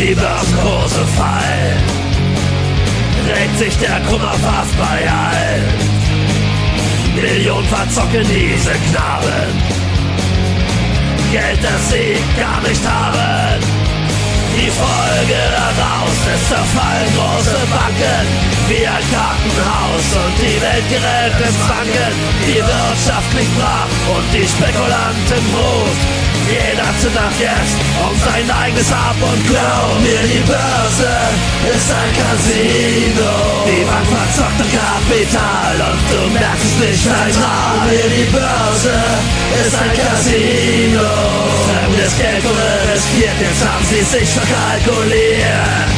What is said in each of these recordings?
die Börsenkurse fallen, regt sich der Kummer fast bei allen. Millionen verzocken diese Knaben, Geld, das sie gar nicht haben. Die Folge daraus ist zerfallen große Banken wie ein Kartenhaus und die Welt gerät ins Wanken. Die Wirtschaft liegt brach und die Spekulanten ruft. Jeder zittert jetzt um sein eigenes Hab und Glaub mir, die Börse ist ein Casino. Die Bank verzockt am Kapital und du merkst es nicht, ein Traum. Mir, die Börse ist ein Casino. Fremdes Geld wurde riskiert, jetzt haben sie sich verkalkuliert.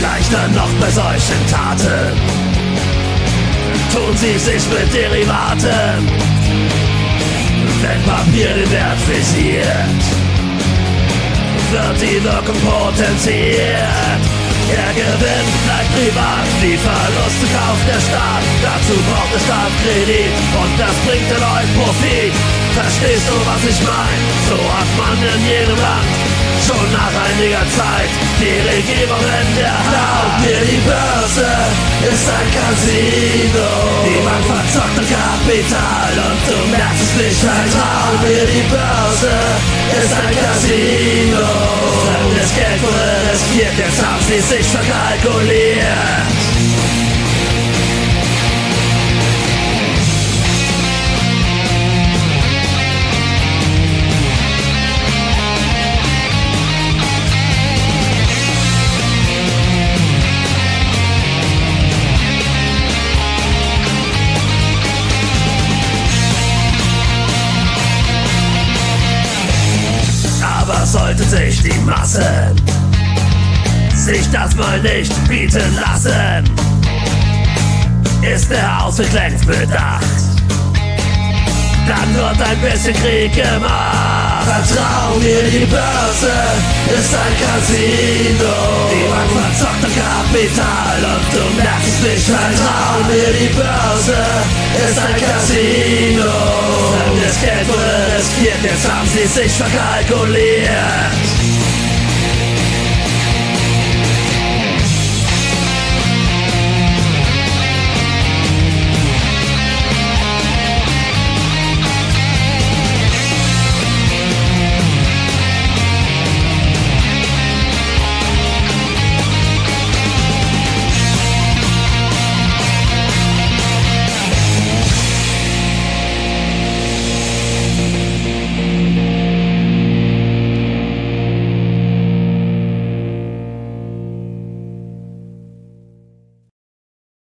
Leichter noch bei solchen Taten tun sie sich mit Derivaten. Wenn Papier den Wert frisiert, wird die Wirkung potenziert. Der Gewinn bleibt privat, die Verluste kauft der Staat. Dazu braucht der Staat Kredit und das bringt den neuen Profit. Verstehst du, was ich mein? So hat man in jedem Land schon nach einiger Zeit die Regierungen der Glaubt mir, die Börse ist ein Casino. Die Bank verzockt das Kapital und du merkst es nicht, ein Traum. Mir, die Börse ist ein Casino. Fremdes Geld wurde riskiert, jetzt haben sie sich verkalkuliert. Sollte sich die Massen sich das mal nicht bieten lassen. Ist der Ausweg längst bedacht, dann wird ein bisschen Krieg gemacht. Vertrau mir, die Börse ist ein Casino. Die Bank verzockt das Kapital und du merkst es nicht. Vertrau mir, die Börse ist ein Casino. Geld wurde riskiert, jetzt haben sie sich verkalkuliert.